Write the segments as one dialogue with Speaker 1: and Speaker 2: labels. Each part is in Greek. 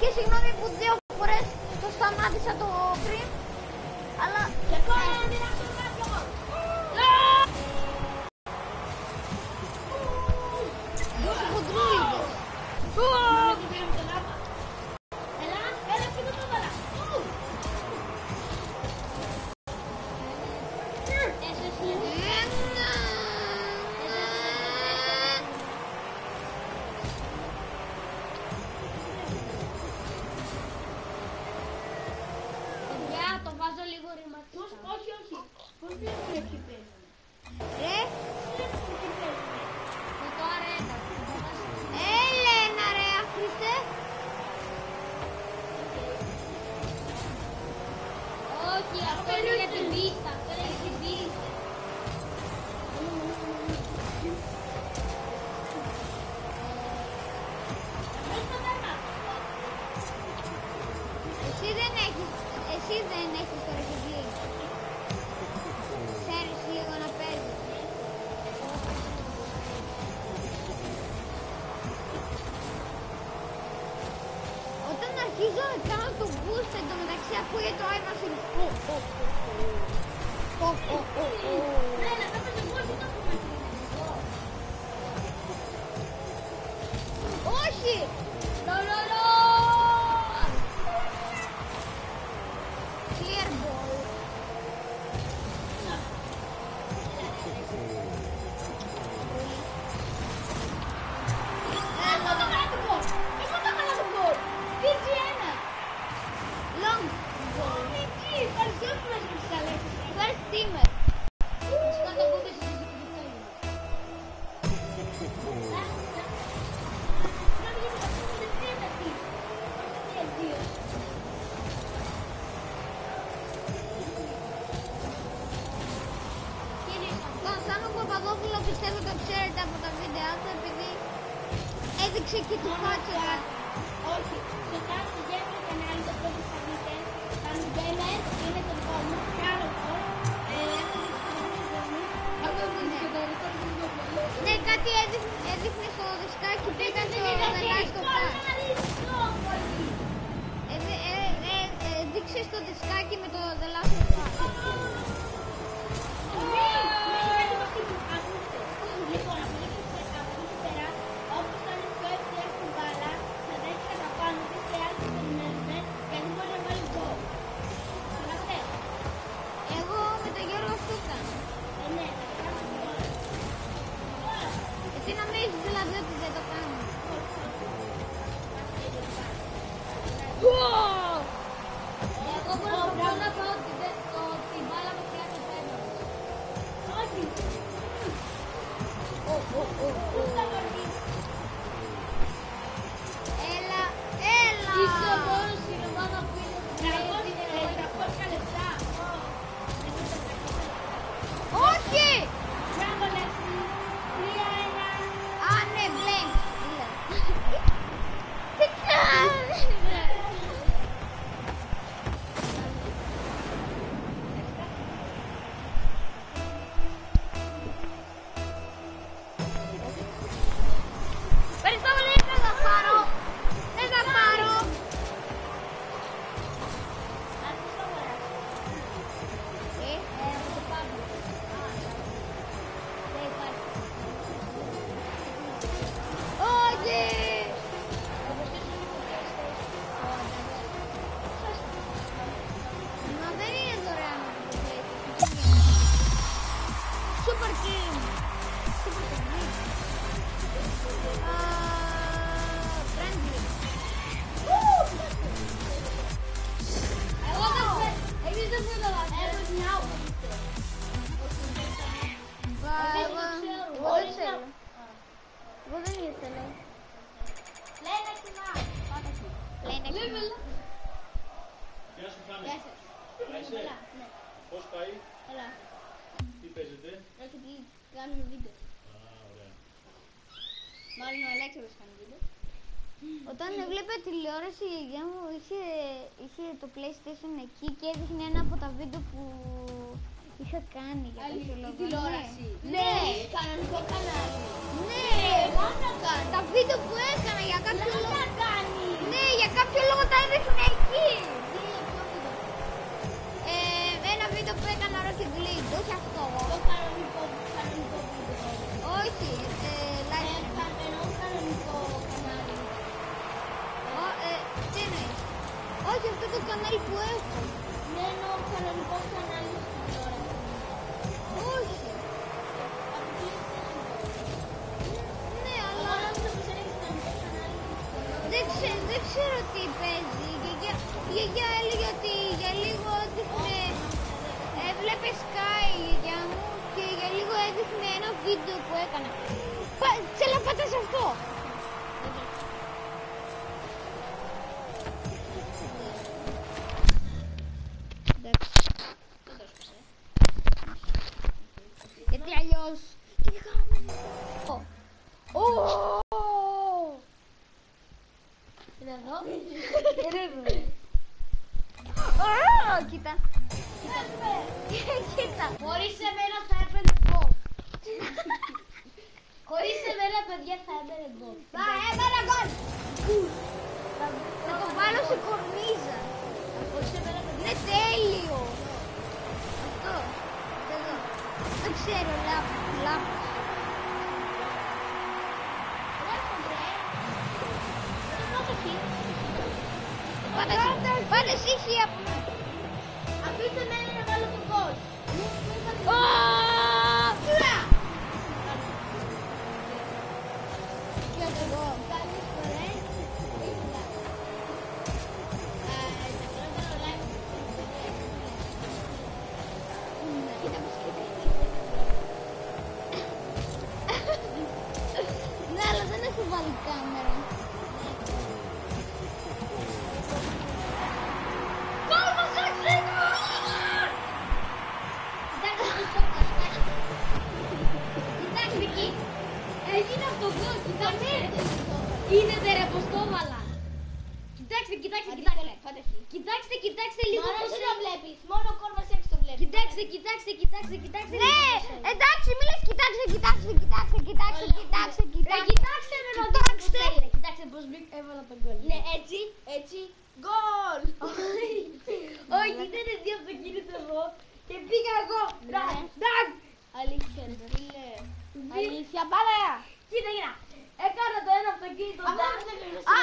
Speaker 1: Και συγγνώμη που δύο φορές το σταμάτησα το πριν. Αλλά...
Speaker 2: Και ακόμα να δυνατό κάποιο.
Speaker 1: Δώσε κοντρούλιδες. Έδειξε και του φάτσο.
Speaker 2: Όχι, στο κάθε δεύτερο κανάλι το πρώτο θα δείτε, κάνουν gamers, είναι το δικό μου, και άλλο αυτό, ε, έχω δείξει το δικό μου, έχω δείξει και το δικό μου δικό μου.
Speaker 1: Ναι, κάτι έδειχνε, έδειχνε στο δισκάκι που ήταν το The Last of Us. Έδει- ε- ε- ε, Δείξε στο δισκάκι με το The
Speaker 3: Πώς πάει,
Speaker 2: Έλα.
Speaker 3: τι παίζετε;
Speaker 2: Έχει πει, κάνουμε βίντεο. Μάλλον ο Αλέξανδρος ήταν δούλος.
Speaker 1: Όταν έβλεπα τηλεόραση η γιαγιά μου είχε, είχε το PlayStation εκεί και έδειχνε ένα από τα βίντεο που είχα κάνει για κάποιο λόγο.
Speaker 2: τηλεόραση.
Speaker 1: Ναι. ναι. ναι.
Speaker 2: Κανονικό κανάλι.
Speaker 1: Ναι.
Speaker 2: Ε, μόνο κάνει.
Speaker 1: Τα βίντεο που έκανα για κάποιο λόγο.
Speaker 2: Να κάνει.
Speaker 1: Ναι, για κάποιο λόγο τα έδειχνε εκεί. Ε, ένα βίντεο που έκανα Rocket League, όχι αυτό.
Speaker 2: Το κανονικό, κανονικό βίντεο.
Speaker 1: Όχι, το κανάλι που έχω.
Speaker 2: Ναι, κανονικό κανάλι
Speaker 1: Όχι. Ναι, αλλά... Δεν ξέρω, δεν ξέρω τι παίζει. Η γιαγιά έλεγε ότι για λίγο έδειχνε... Έβλεπε Sky η γιαγιά μου και για λίγο έδειχνε ένα βίντεο που έκανα. Τσελαπατά αυτό! την κορνίζα. Είναι τέλειο. Αυτό. Εδώ. Δεν ξέρω, λάπ, λάπ.
Speaker 2: Πάρε
Speaker 1: εσύ,
Speaker 2: πάρε εσύ balik ka. φίλε. Αλήθεια, πάρα! Κοίτα, κοίτα. Έκανα το ένα αυτοκίνητο. Α,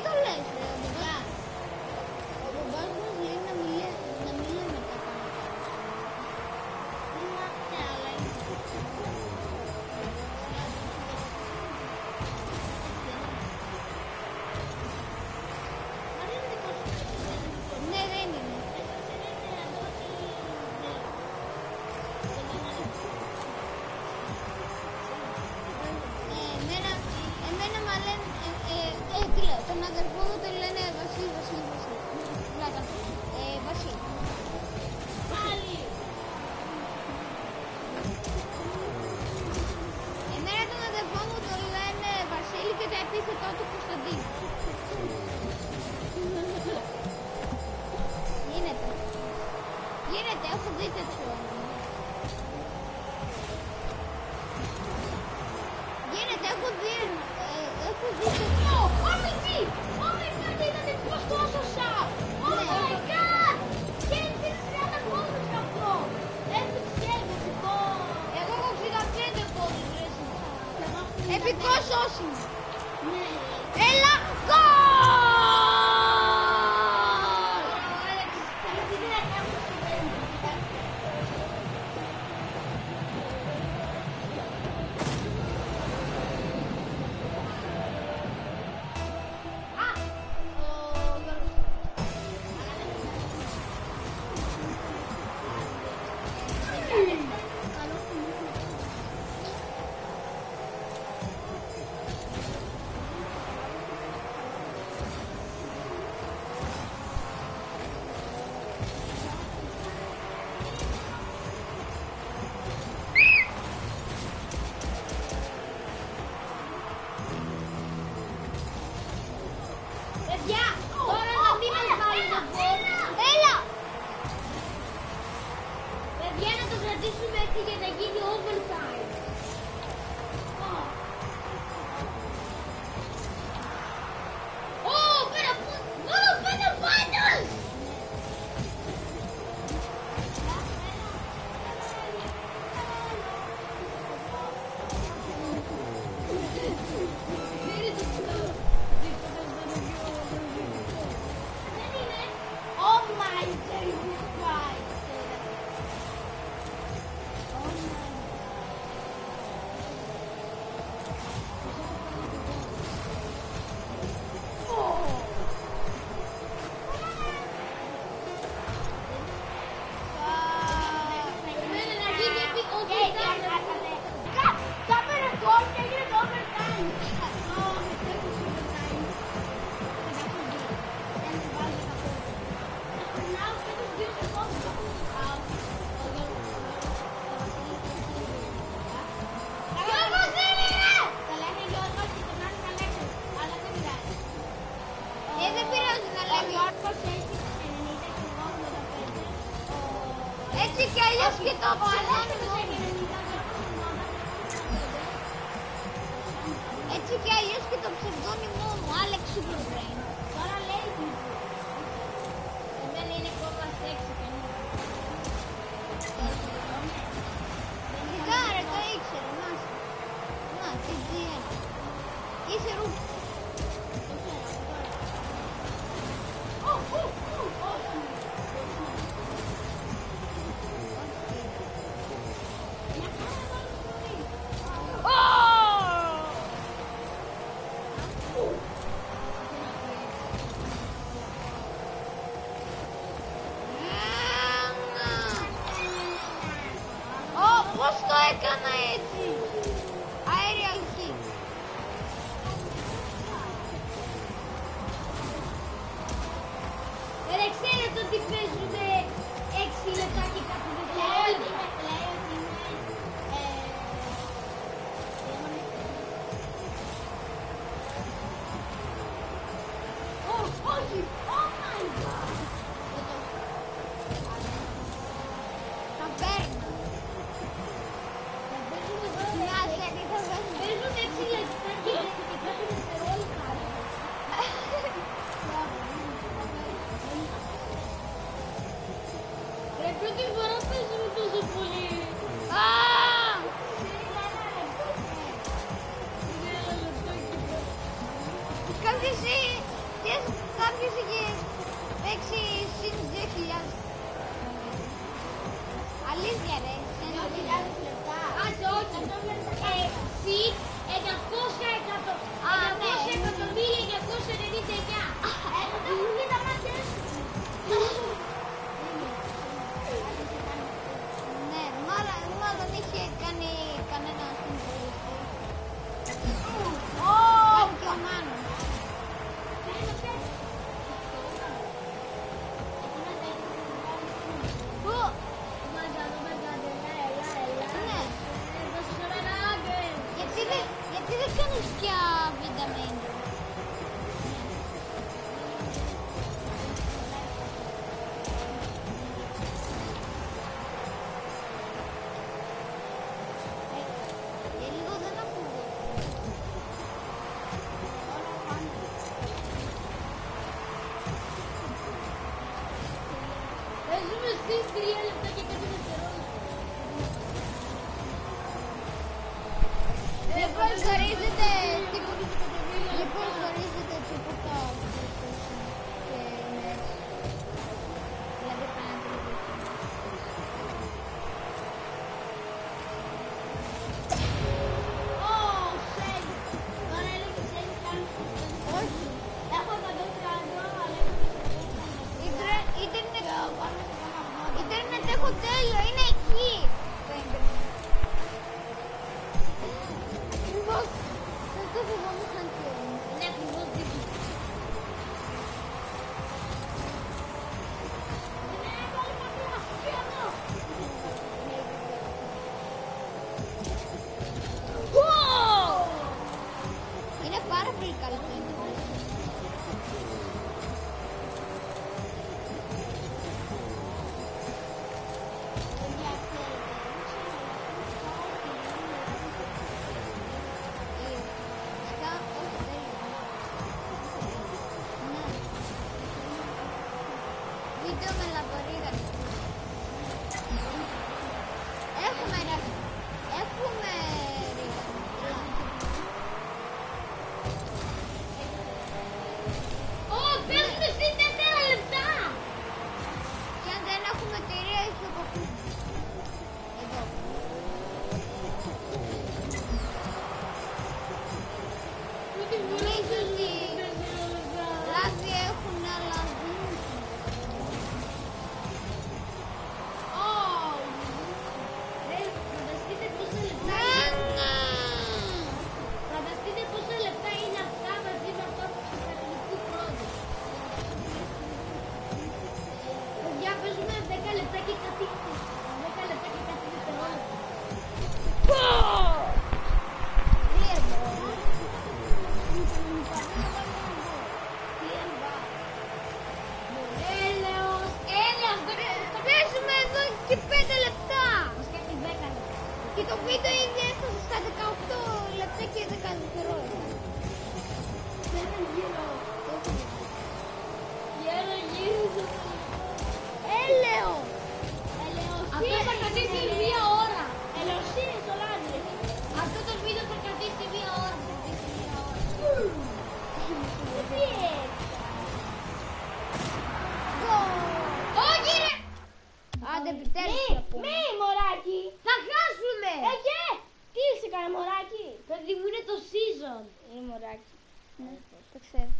Speaker 2: 光るんで。
Speaker 1: έτσι και αλλιώς και το ψευδόνυμό μου, Alex Superbrain.
Speaker 2: Τώρα λέει Εμένα είναι κόμμα σεξι,
Speaker 1: Τελικά ρε, το ήξερε, να, να, τι Είσαι ρούχο. έκανα έτσι. Αέρια γη.
Speaker 2: Ρε ξέρετε ότι παίζουν 6 λεπτά και
Speaker 1: Κάποιος είχε παίξει σύν 2000. Αλήθεια ρε.
Speaker 2: 2000 λεπτά. Α,
Speaker 1: όχι. 6 Muito bonito, το βίντεο ήδη έφτασε στα 18 λεπτά και 10 δευτερόλεπτα.
Speaker 2: Θέλουμε γύρω. Γύρω, γύρω.
Speaker 1: Έλεο!
Speaker 2: Αυτό θα κρατήσει μία ώρα. Ελεοσύνη στο λάδι. Αυτό το βίντεο θα κρατήσει μία ώρα. Θα κρατήσει μία ώρα. Τι έτσι. Όχι ρε.
Speaker 1: Άντε επιτέλους
Speaker 2: Μη,
Speaker 1: να πούμε.
Speaker 2: μη μωράκι. Θα χάσουμε. Ε, και. Τι είσαι κανένα μωράκι. Παιδί μου είναι το season. Είναι μωράκι.
Speaker 1: Ναι, το ξέρω.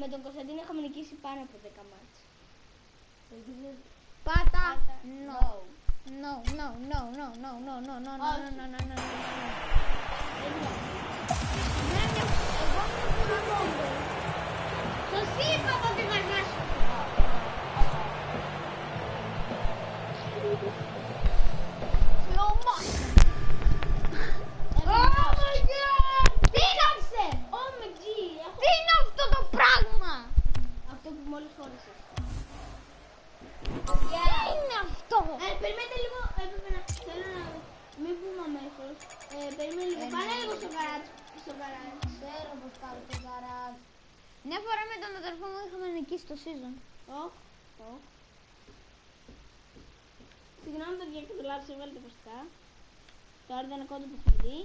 Speaker 2: Με τον Κωνσταντίνο είχαμε νικήσει πάνω από 10 μάτς.
Speaker 1: Πάτα. No.
Speaker 2: No.
Speaker 1: No, no, no, no, no, no, no, no, no,
Speaker 2: Όχι.
Speaker 1: no, no, no, no, no.
Speaker 2: Εννιά.
Speaker 1: Ναι, ναι, εγώ είμαι μόνο.
Speaker 2: Σας είπα ότι θα χάσω.
Speaker 1: Slow motion.
Speaker 2: Oh my god!
Speaker 1: Τι είναι αυτό?
Speaker 2: OMG! Έχω
Speaker 1: Τι είναι αυτό το πράγμα?
Speaker 2: αυτό που μόλις χώρισες.
Speaker 1: Τι είναι αυτό;
Speaker 2: Ε, περιμένετε λίγο, έπρεπε να θέλω να μην πούμε αμέσως. Ε, περιμένε λίγο,
Speaker 1: Ε,
Speaker 2: πάνε
Speaker 1: ναι.
Speaker 2: λίγο στο garage. Στο garage.
Speaker 1: Ξέρω πως πάω στο garage. Μια φορά με τον αδερφό μου είχαμε νικήσει το season.
Speaker 2: Οχ, οχ. Συγγνώμη παιδιά και το λάθος έβαλε τα ακουστικά. Τώρα δεν ακούω το παιχνίδι.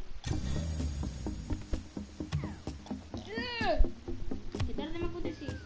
Speaker 2: Και τώρα δεν με ακούτε εσείς.